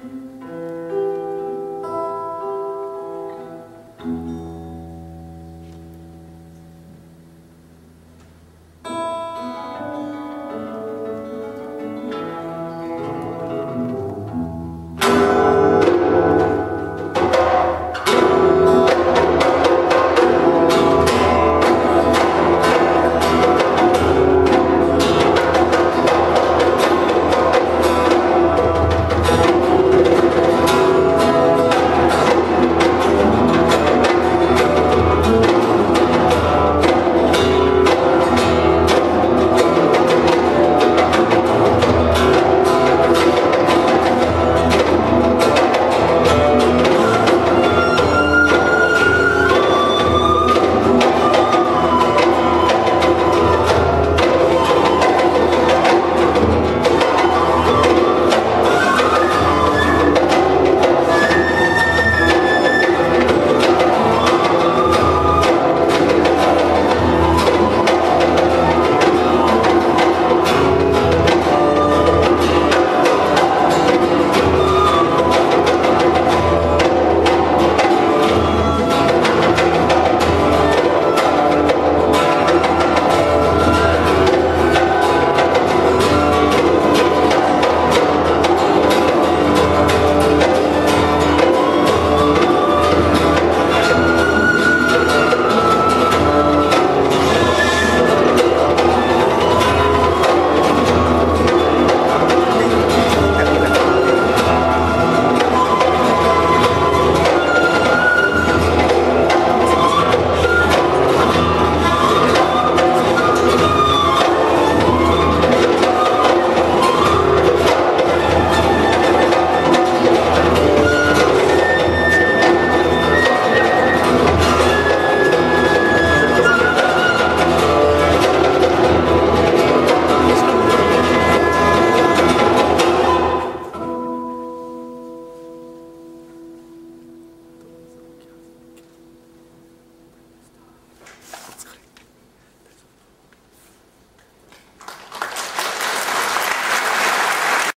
Música